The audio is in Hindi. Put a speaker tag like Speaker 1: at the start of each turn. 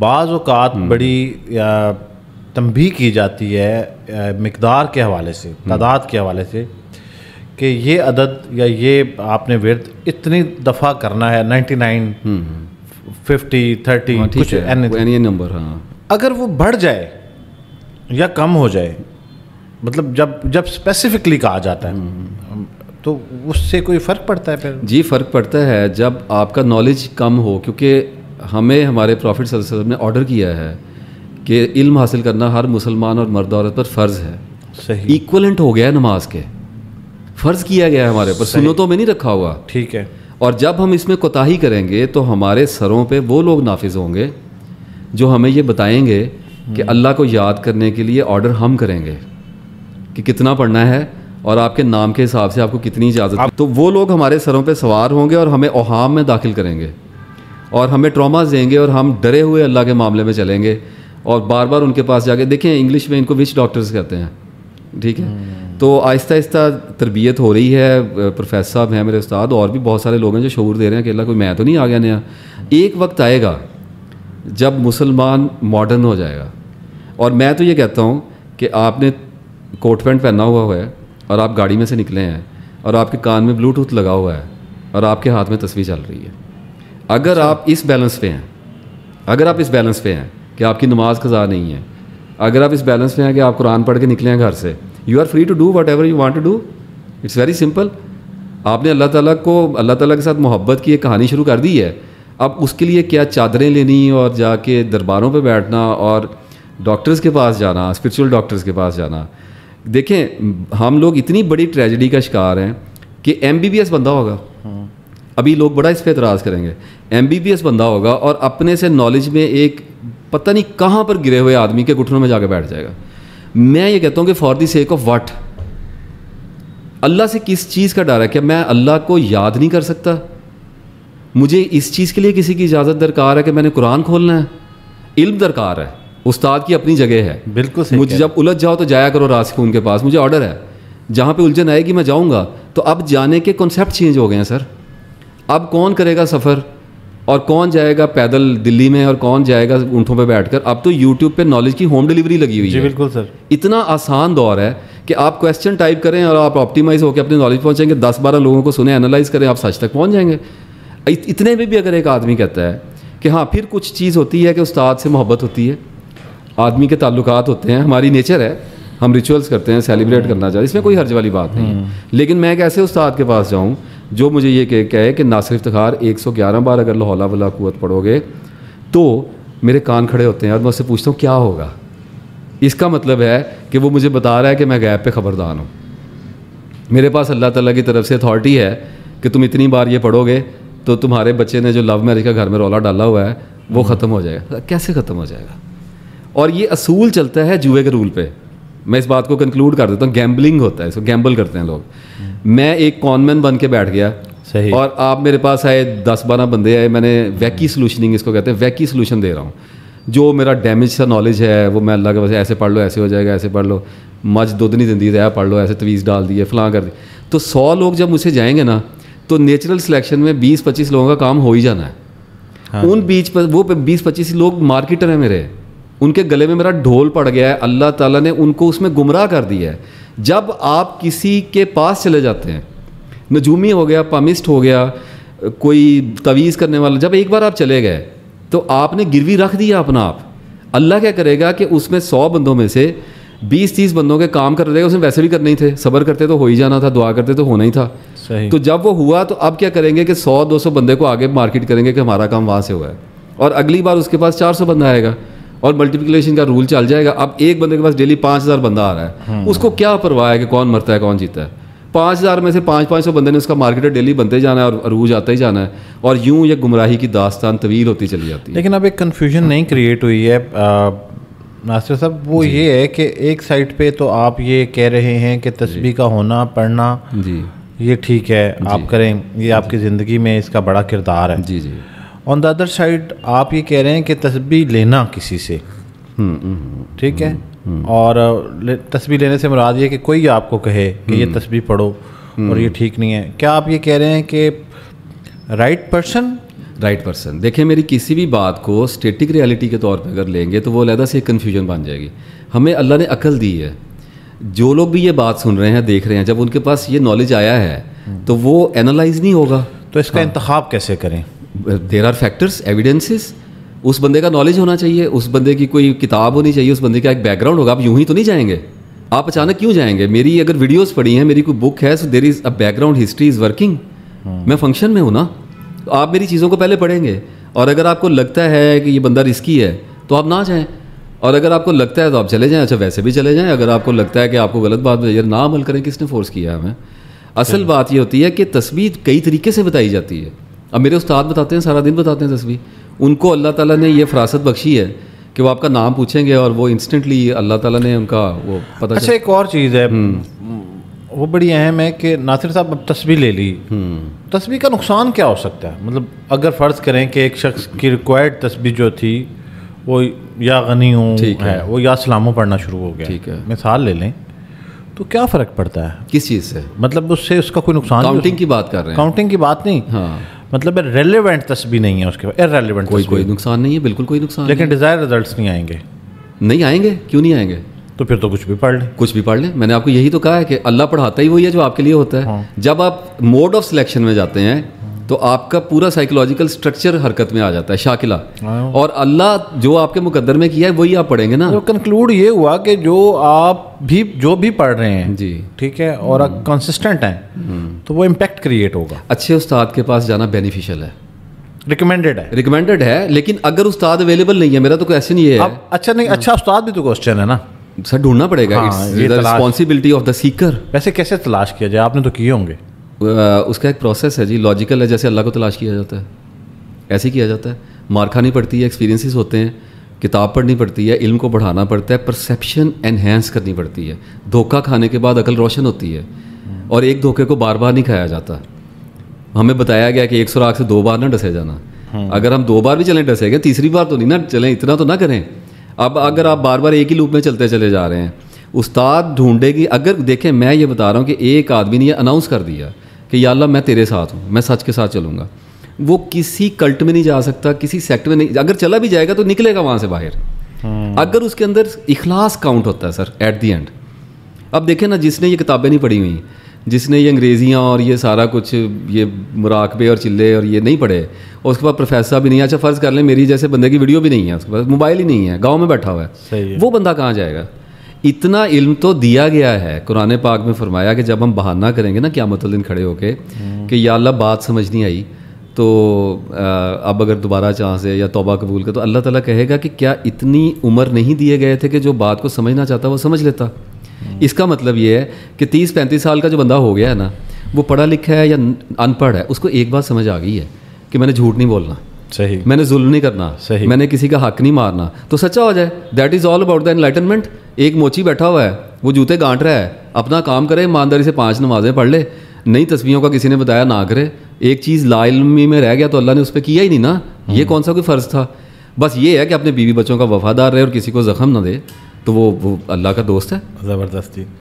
Speaker 1: बाज़ अवकात बड़ी तंबी की जाती है मकदार के हवाले से तादाद के हवाले से कि ये अदद या ये आपने विरद इतनी दफ़ा करना है नाइन्टी नाइन फिफ्टी थर्टी
Speaker 2: हाँ,
Speaker 1: कुछ
Speaker 2: एनी नंबर हाँ।
Speaker 1: अगर वो बढ़ जाए या कम हो जाए मतलब जब जब स्पेसिफिकली कहा जाता है तो उससे कोई फ़र्क पड़ता है फिर?
Speaker 2: जी फ़र्क पड़ता है जब आपका नॉलेज कम हो क्योंकि हमें हमारे प्रॉफिट वसल्लम ने ऑर्डर किया है कि इल्म हासिल करना हर मुसलमान और मर्द औरत पर फ़र्ज़ है।
Speaker 1: सही।
Speaker 2: इक्वलेंट हो गया है नमाज़ के। फ़र्ज़ किया गया है हमारे पर सुन्नतों में नहीं रखा हुआ।
Speaker 1: ठीक है।
Speaker 2: और जब हम इसमें कोताही करेंगे तो हमारे सरों पे वो लोग नाफिज होंगे जो हमें ये बताएँगे कि अल्लाह को याद करने के लिए ऑर्डर हम करेंगे कि कितना पढ़ना है और आपके नाम के हिसाब से आपको कितनी इजाज़त तो वो लोग हमारे सरों पे सवार होंगे और हमें ओहाम में दाखिल करेंगे। और हमें ट्रॉमास देंगे और हम डरे हुए अल्लाह के मामले में चलेंगे और बार बार उनके पास जाके देखें इंग्लिश में इनको विच डॉक्टर्स कहते हैं? ठीक है? तो आहिस्ता आहिस्ता तरबियत हो रही है प्रोफेसर साहब हैं मेरे उस्ताद और भी बहुत सारे लोग हैं जो शूर दे रहे हैं कि अल्लाह कोई मैं तो नहीं आ गया नया? एक वक्त आएगा जब मुसलमान मॉडर्न हो जाएगा। और मैं तो ये कहता हूँ कि आपने कोट पैंट पहना हुआ है और आप गाड़ी में से निकले हैं और आपके कान में ब्लूटूथ लगा हुआ है और आपके हाथ में तस्वीर चल रही है। अगर आप इस बैलेंस पे हैं अगर आप इस बैलेंस पे हैं कि आपकी नमाज़ कज़ा नहीं है अगर आप इस बैलेंस पे हैं कि आप कुरान पढ़ के निकले हैं घर से you are free to do whatever you want to do it's very simple आपने अल्लाह ताला को अल्लाह ताला के साथ मोहब्बत की एक कहानी शुरू कर दी है। अब उसके लिए क्या चादरें लेनी और जाके दरबारों पे बैठना और डॉक्टर्स के पास जाना स्पिरिचुअल डॉक्टर्स के पास जाना। देखें हम लोग इतनी बड़ी ट्रेजेडी का शिकार हैं कि एमबीबीएस बंदा होगा। अभी लोग बड़ा इस पर एतराज़ करेंगे। एमबीबीएस बंदा होगा और अपने से नॉलेज में एक पता नहीं कहाँ पर गिरे हुए आदमी के घुटनों में जाकर बैठ जाएगा। मैं ये कहता हूँ कि for the sake of what अल्लाह से किस चीज़ का डर है? क्या मैं अल्लाह को याद नहीं कर सकता? मुझे इस चीज़ के लिए किसी की इजाज़त दरकार है कि मैंने कुरान खोलना है? इल्म दरकार है। उस्ताद की अपनी जगह है।
Speaker 1: बिल्कुल सही
Speaker 2: मुझे जब उलझ जाओ तो जाया करो रासिकून के पास। मुझे ऑर्डर है। जहाँ पे उलझन आएगी मैं जाऊँगा। तो अब जाने के कॉन्सेप्ट चेंज हो गए हैं सर अब कौन करेगा सफ़र? और कौन जाएगा पैदल दिल्ली में और कौन जाएगा ऊँटों पे बैठकर? अब तो यूट्यूब पे नॉलेज की होम डिलीवरी लगी हुई
Speaker 1: जी
Speaker 2: है।
Speaker 1: बिल्कुल सर
Speaker 2: इतना आसान दौर है कि आप क्वेश्चन टाइप करें और आप ऑप्टिमाइज होकर अपनी नॉलेज पहुँचेंगे दस बारह लोगों को सुने एनालाइज करें आप सच तक पहुँच जाएँगे। इतने में भी अगर एक आदमी कहता है कि हाँ फिर कुछ चीज़ होती है कि उस्ताद से मोहब्बत होती है। आदमी के ताल्लुकात होते हैं हमारी नेचर है। हम रिचुअल्स करते हैं सेलिब्रेट करना चाहते हैं। इसमें कोई हर्ज वाली बात नहीं है। लेकिन मैं एक ऐसे उस्ताद के पास जाऊँ जो मुझे ये कहे कहे कि नासिर इफ्तार 111 बार अगर लाहौला वला कुत पढ़ोगे तो मेरे कान खड़े होते हैं और मैं उससे पूछता हूँ, क्या होगा? इसका मतलब है कि वो मुझे बता रहा है कि मैं गैप पे खबरदार हूँ। मेरे पास अल्लाह ताला की तरफ़ से अथॉरिटी है कि तुम इतनी बार ये पढ़ोगे तो तुम्हारे बच्चे ने जो लव मैरिज का घर में रौला डाला हुआ है, वो ख़त्म हो जाएगा। कैसे ख़त्म हो जाएगा? और ये असूल चलता है जुए के रूल पे। मैं इस बात को कंक्लूड कर देता हूँ गैम्बलिंग होता है इसको गैम्बल करते हैं लोग। मैं एक कॉनमैन बन के बैठ गया
Speaker 1: सही।
Speaker 2: और आप मेरे पास आए दस बारह बंदे आए मैंने वैकी सोल्यूशनिंग इसको कहते हैं। वैकी सोल्यूशन दे रहा हूँ। जो मेरा डैमेज सा नॉलेज है वो मैं अल्लाह के वैसे ऐसे पढ़ लो ऐसे हो जाएगा ऐसे पढ़ लो। मज दुध नहीं दिंदी है पढ़ लो ऐसे तवीज़ डाल दिए फलां कर दी। तो सौ लोग जब मुझसे जाएँगे ना तो नेचुरल सिलेक्शन में बीस पच्चीस लोगों का काम हो ही जाना है। हाँ। उन बीच पर वो बीस पच्चीस लोग मार्केटर हैं मेरे। उनके गले में मेरा ढोल पड़ गया है अल्लाह ताला ने उनको उसमें गुमराह कर दिया है। जब आप किसी के पास चले जाते हैं नजूमी हो गया पामिस्ट हो गया कोई तवीज़ करने वाला जब एक बार आप चले गए तो आपने गिरवी रख दिया अपना आप। अल्लाह क्या करेगा कि उसमें सौ बंदों में से बीस तीस बंदों के काम कर रहे उसने वैसे भी करने ही थे। सबर करते तो हो ही जाना था दुआ करते तो होना ही था।
Speaker 1: सही।
Speaker 2: तो जब वो हुआ तो अब क्या करेंगे कि सौ दो सौ बंदे को आगे मार्केट करेंगे कि हमारा काम वहाँ से हुआ है। और अगली बार उसके पास चार सौ बंदा आएगा। और मल्टीप्लिकेशन का रूल चल जाएगा। अब एक बंदे के पास डेली पाँच हज़ार बंदा आ रहा है। उसको क्या परवाह है कि कौन मरता है कौन जीता है? पाँच हज़ार में से पाँच पाँच सौ बंदे ने उसका मार्केट डेली बनते जाना है और अरूज आता ही जाना है। और यूँ ये गुमराही की दास्तान तवील होती चली जाती है।
Speaker 1: लेकिन अब एक कन्फ्यूज़न नहीं क्रिएट हुई है। नासिर साहब वो ये है कि एक साइड पे तो आप ये कह रहे हैं कि तस्वीर का होना पढ़ना
Speaker 2: जी।
Speaker 1: ये ठीक है। आप करें ये आपकी ज़िंदगी में इसका बड़ा किरदार है।
Speaker 2: जी जी।
Speaker 1: ऑन द अदर साइड आप ये कह रहे हैं कि तस्बीह लेना किसी से।
Speaker 2: हम्म, हम्म,
Speaker 1: ठीक है? और ले- तस्बीह लेने से मुराद ये कि कोई आपको कहे कि ये तस्बीह पढ़ो और ये ठीक नहीं है। क्या आप ये कह रहे हैं कि राइट पर्सन
Speaker 2: राइट पर्सन देखिए मेरी किसी भी बात को स्टेटिक रियलिटी के तौर पे अगर लेंगे तो वो अलहदा से एक कन्फ्यूज़न बन जाएगी। हमें अल्लाह ने अकल दी है। जो लोग भी ये बात सुन रहे हैं देख रहे हैं जब उनके पास ये नॉलेज आया है तो वो एनालाइज नहीं होगा।
Speaker 1: तो इसका हाँ। इंतखाब कैसे करें?
Speaker 2: देर आर फैक्टर्स एविडेंसेस उस बंदे का नॉलेज होना चाहिए उस बंदे की कोई किताब होनी चाहिए उस बंदे का एक बैकग्राउंड होगा आप यूँ ही तो नहीं जाएँगे। आप अचानक क्यों जाएँगे? मेरी अगर वीडियोस पड़ी हैं मेरी कोई बुक है so there is a background history is working मैं फ़ंक्शन में हूँ ना। तो आप मेरी चीज़ों को पहले पढ़ेंगे। और अगर आपको लगता है कि ये बंदा रिस्की है तो आप ना जाएँ। और अगर आपको लगता है तो आप चले जाएँ। अच्छा वैसे भी चले जाएँ। अगर आपको लगता है कि आपको गलत बात यार ना अमल करें किसने फोर्स किया हमें? असल बात ये होती है कि तस्वीर कई तरीके से बताई जाती है। अब मेरे उस्ताद बताते हैं सारा दिन बताते हैं तस्वीर। उनको अल्लाह ताला ने ये फरासत बख्शी है कि वो आपका नाम पूछेंगे और वो इंस्टेंटली अल्लाह ताला ने उनका वो पता
Speaker 1: अच्छा एक और चीज़ है। वो बड़ी अहम है कि नासिर साहब अब तस्वीर ले ली। तस्वीर का नुकसान क्या हो सकता है? मतलब अगर फ़र्ज़ करें कि एक शख्स की रिक्वायर्ड तस्वीर जो थी वो या गनी हूँ
Speaker 2: ठीक है।
Speaker 1: है वो या सलामों पढ़ना शुरू हो गया।
Speaker 2: ठीक है।
Speaker 1: मिसाल ले लें तो क्या फ़र्क पड़ता है?
Speaker 2: किस चीज़ से?
Speaker 1: मतलब उससे उसका कोई नुकसान
Speaker 2: काउंटिंग की बात कर रहे हैं।
Speaker 1: काउंटिंग की बात नहीं।
Speaker 2: हाँ।
Speaker 1: मतलब रेलिवेंट तस्वीर नहीं है उसके बाद इरेलीवेंट
Speaker 2: कोई कोई नुकसान नहीं है बिल्कुल कोई नुकसान
Speaker 1: लेकिन डिज़ायर रिज़ल्ट नहीं आएँगे।
Speaker 2: नहीं नहीं आएँगे? क्यों नहीं आएँगे?
Speaker 1: तो फिर तो कुछ भी पढ़ लें।
Speaker 2: कुछ भी पढ़ लें। मैंने आपको यही तो कहा है कि अल्लाह पढ़ाता ही वही है जो आपके लिए होता है। जब आप मोड ऑफ़ सिलेक्शन में जाते हैं तो आपका पूरा साइकोलॉजिकल स्ट्रक्चर हरकत में आ जाता है शाकिला। और अल्लाह जो आपके मुकद्दर में किया है वही आप पढ़ेंगे ना?
Speaker 1: तो कंक्लूड ये हुआ कि जो आप भी जो भी पढ़ रहे हैं
Speaker 2: जी।
Speaker 1: ठीक है और आप कंसिस्टेंट हैं तो वो इम्पैक्ट क्रिएट होगा।
Speaker 2: अच्छे उस्ताद के पास जाना बेनिफिशियल है।
Speaker 1: रिकमेंडेड है।
Speaker 2: रिकमेंडेड है लेकिन अगर उस्ताद अवेलेबल नहीं है मेरा तो ऐसे नहीं है।
Speaker 1: अच्छा नहीं अच्छा उस्ताद भी तो क्वेश्चन है ना।
Speaker 2: सर ढूंढना पड़ेगा।
Speaker 1: हाँ,
Speaker 2: रिस्पॉन्सिबिलिटी ऑफ़ द सीकर
Speaker 1: वैसे कैसे तलाश किया जाए? आपने तो किए होंगे।
Speaker 2: उसका एक प्रोसेस है जी लॉजिकल है जैसे अल्लाह को तलाश किया जाता है। ऐसे ही किया जाता है। मार खानी पड़ती है एक्सपीरियंसेस होते हैं किताब पढ़नी पड़ती है इल्म को बढ़ाना पड़ता है परसेप्शन एनहेंस करनी पड़ती है। धोखा खाने के बाद अकल रोशन होती है। और एक धोखे को बार बार नहीं खाया जाता। हमें बताया गया कि एक सुराख से दो बार ना डसे जाना। अगर हम दो बार भी चलें डसेंगे तीसरी बार तो नहीं ना चलें इतना तो ना करें। अब अगर आप बार बार एक ही लूप में चलते चले जा रहे हैं उस्ताद ढूंढेगी अगर देखें मैं ये बता रहा हूँ कि एक आदमी ने यह अनाउंस कर दिया। कि या अल्लाह मैं तेरे साथ हूँ मैं सच के साथ चलूँगा। वो किसी कल्ट में नहीं जा सकता किसी सेक्ट में नहीं। अगर चला भी जाएगा तो निकलेगा वहाँ से बाहर। अगर उसके अंदर इखलास काउंट होता है सर एट दी एंड अब देखें ना जिसने ये किताबें नहीं पढ़ी हुई जिसने ये अंग्रेजियाँ और ये सारा कुछ ये मुराकबे और चिल्ले और ये नहीं पढ़े और उसके बाद प्रोफेसर भी नहीं है। अच्छा फ़र्ज़ कर लें मेरी जैसे बंदे की वीडियो भी नहीं है उसके पास मोबाइल ही नहीं है गाँव में बैठा हुआ है।
Speaker 1: है।
Speaker 2: वो बंदा कहाँ जाएगा? इतना इल्म तो दिया गया है, कुरान पाक में फरमाया कि जब हम बहाना करेंगे ना क्या दिन खड़े होके, कि या अल्लाह बात समझ नहीं आई तो अब अगर दोबारा चांस है या तोबा कबूल कर तो अल्लाह ताला कहेगा कि क्या इतनी उम्र नहीं दिए गए थे कि जो बात को समझना चाहता वो समझ लेता? इसका मतलब ये है कि तीस पैंतीस साल का जो बंदा हो गया है ना, वो पढ़ा लिखा है या अनपढ़ है, उसको एक बात समझ आ गई है कि मैंने झूठ नहीं बोलना।
Speaker 1: सही।
Speaker 2: मैंने जुल्म नहीं करना
Speaker 1: सही।
Speaker 2: मैंने किसी का हक नहीं मारना। तो सच्चा हो जाए। That is all about the enlightenment एक मोची बैठा हुआ है वो जूते गांट रहा है अपना काम करे ईमानदारी से पाँच नमाजें पढ़ ले नई तस्वीरों का किसी ने बताया ना करे एक चीज़ लाइलमी में रह गया तो अल्लाह ने उस पर किया ही नहीं ना। ये कौन सा कोई फ़र्ज़ था? बस ये है कि अपने बीवी बच्चों का वफादार रहे और किसी को ज़ख्म ना दे तो वो वो अल्लाह का दोस्त है।
Speaker 1: ज़बरदस्ती।